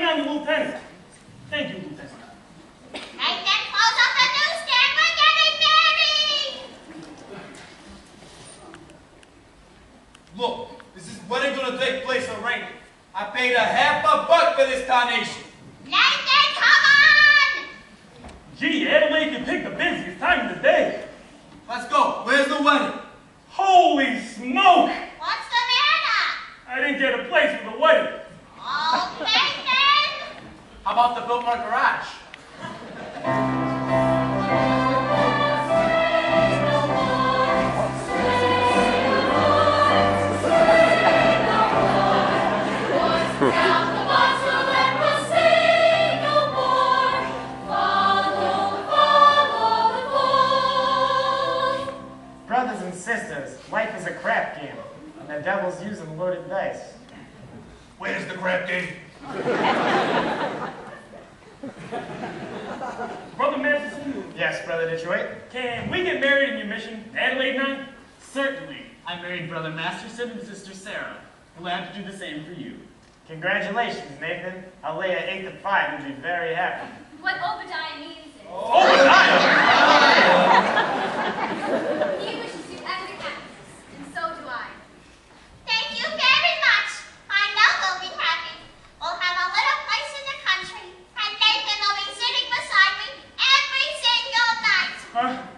right now, you lieutenant. Thank you, lieutenant. I can close up the newsstand. We're getting married. Look, this is wedding gonna take place already. I paid a half a buck for this carnation. Nathan, come on! Gee, Adelaide can pick the busiest time of the day. Let's go. Where's the wedding? About the Biltmore Garage? Down the bottom and we'll sing no more. Follow, follow the boy. Brothers and sisters, life is a crap game, and the devil's using loaded dice. Where's the crap game? Brother Masterson, Yes, Brother Detroit? can we get married in your mission, Adelaide and I? Certainly. I married Brother Masterson and Sister Sarah. Glad to do the same for you. Congratulations, Nathan. I'll lay an eighth of five and be very happy. What Obadiah means is. Obadiah! Huh?